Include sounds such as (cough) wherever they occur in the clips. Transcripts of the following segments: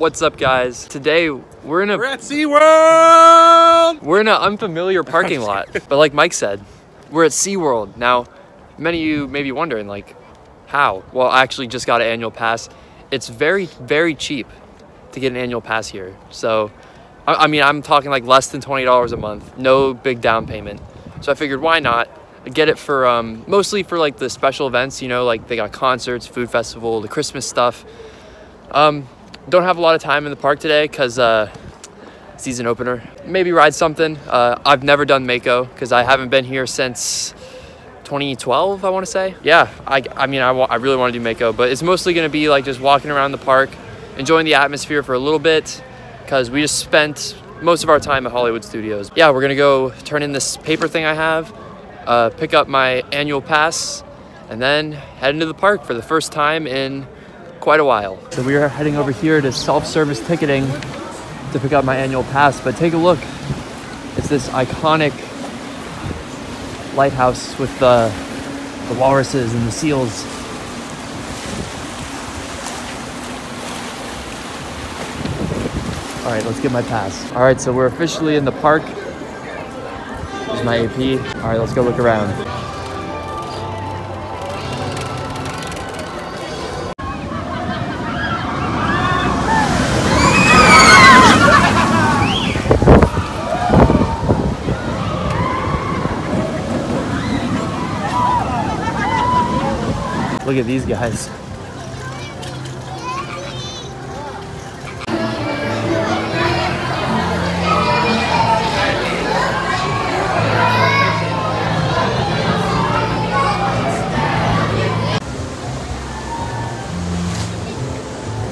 What's up, guys? Today we're in a We're at SeaWorld! we're in an unfamiliar parking (laughs) lot, but like Mike said, we're at SeaWorld. Now, many of you may be wondering, like, how? Well, I actually just got an annual pass. It's very, very cheap to get an annual pass here. So, I, I mean, I'm talking like less than twenty dollars a month, no big down payment. So I figured, why not? Get it for um, mostly for like the special events, you know, like they got concerts, food festival, the Christmas stuff. Um, don't have a lot of time in the park today because uh, season opener. Maybe ride something. Uh, I've never done Mako because I haven't been here since 2012, I want to say. Yeah, I, I mean, I, I really want to do Mako, but it's mostly going to be like just walking around the park, enjoying the atmosphere for a little bit because we just spent most of our time at Hollywood Studios. Yeah, we're going to go turn in this paper thing I have, uh, pick up my annual pass, and then head into the park for the first time in quite a while. So we are heading over here to self-service ticketing to pick up my annual pass, but take a look. It's this iconic lighthouse with the, the walruses and the seals. All right, let's get my pass. All right, so we're officially in the park. Here's my AP. All right, let's go look around. Look at these guys.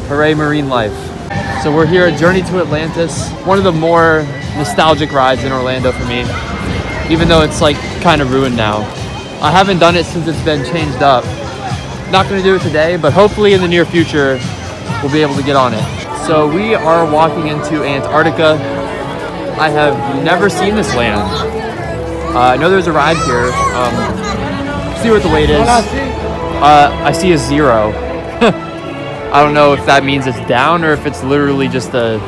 Hooray Marine Life. So we're here at Journey to Atlantis, one of the more nostalgic rides in Orlando for me, even though it's like kind of ruined now. I haven't done it since it's been changed up. Not gonna do it today, but hopefully in the near future, we'll be able to get on it. So we are walking into Antarctica. I have never seen this land. Uh, I know there's a ride here. Um, see what the weight is. Uh, I see a zero. (laughs) I don't know if that means it's down or if it's literally just a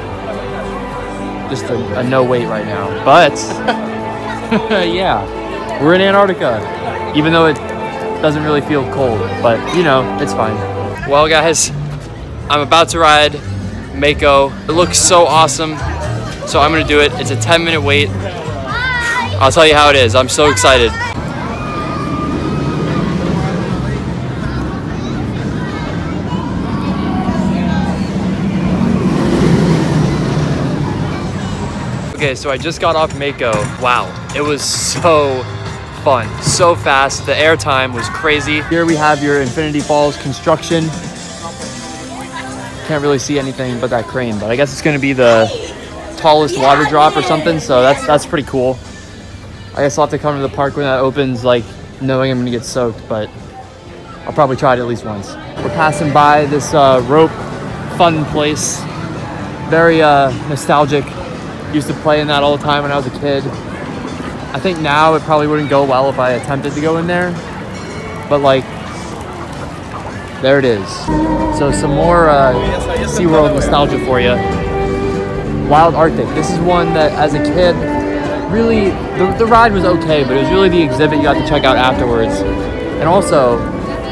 just a, a no weight right now. But (laughs) yeah, we're in Antarctica, even though it doesn't really feel cold. But you know, it's fine. Well, guys, I'm about to ride Mako. It looks so awesome, so I'm gonna do it. It's a 10 minute wait. I'll tell you how it is. I'm so excited. Okay, so I just got off Mako. Wow, it was so fun, so fast. The air time was crazy. Here we have your Infinity Falls construction. Can't really see anything but that crane, but I guess it's gonna be the tallest water drop or something, so that's that's pretty cool. I guess I'll have to come to the park when that opens, like knowing I'm gonna get soaked, but I'll probably try it at least once. We're passing by this uh, rope fun place. Very uh, nostalgic. Used to play in that all the time when I was a kid. I think now it probably wouldn't go well if I attempted to go in there. But like, there it is. So some more uh, SeaWorld nostalgia for you. Wild Arctic. This is one that as a kid, really, the, the ride was okay, but it was really the exhibit you got to check out afterwards. And also,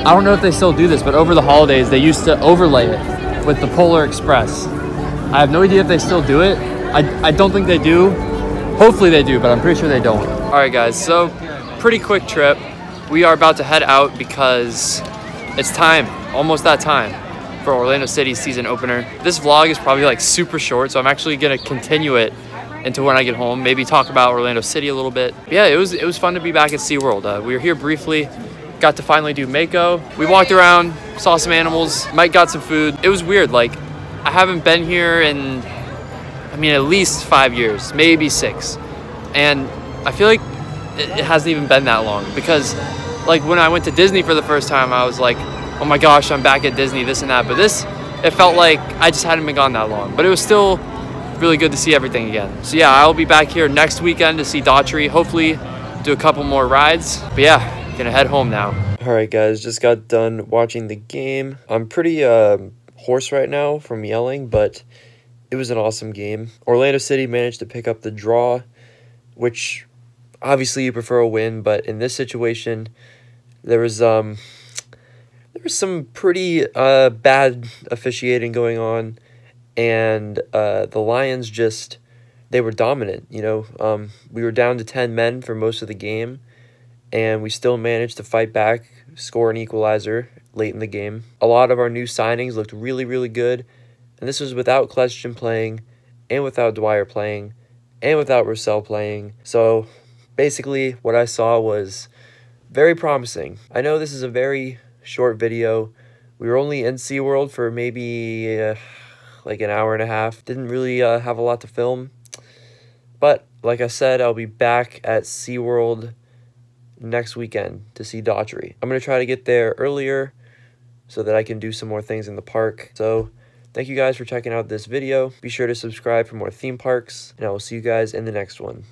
I don't know if they still do this, but over the holidays, they used to overlay it with the Polar Express. I have no idea if they still do it. I, I don't think they do. Hopefully they do, but I'm pretty sure they don't. All right, guys, so pretty quick trip. We are about to head out because it's time, almost that time for Orlando City season opener. This vlog is probably like super short, so I'm actually gonna continue it into when I get home. Maybe talk about Orlando City a little bit. But yeah, it was it was fun to be back at SeaWorld. Uh, we were here briefly, got to finally do Mako. We walked around, saw some animals. Mike got some food. It was weird. Like I haven't been here in, mean, at least five years, maybe six, and I feel like it, it hasn't even been that long because, like when I went to Disney for the first time, I was like, oh my gosh, I'm back at Disney, this and that. But this, it felt like I just hadn't been gone that long. But it was still really good to see everything again. So yeah, I'll be back here next weekend to see Daughtry. Hopefully, do a couple more rides. But yeah, gonna head home now. All right, guys, just got done watching the game. I'm pretty uh, hoarse right now from yelling, but it was an awesome game. Orlando City managed to pick up the draw, which obviously you prefer a win, but in this situation, there was um there was some pretty uh bad officiating going on, and uh the Lions just they were dominant. You know, um, we were down to ten men for most of the game, and we still managed to fight back, score an equalizer late in the game. A lot of our new signings looked really really good, and this was without Kljestan playing, and without Dwyer playing, and without Roussel playing. So basically what I saw was very promising. I know this is a very short video. We were only in SeaWorld for maybe uh, like an hour and a half. Didn't really uh, have a lot to film. But like I said, I'll be back at SeaWorld next weekend to see Daughtry. I'm going to try to get there earlier so that I can do some more things in the park. So thank you guys for checking out this video. Be sure to subscribe for more theme parks, and I will see you guys in the next one.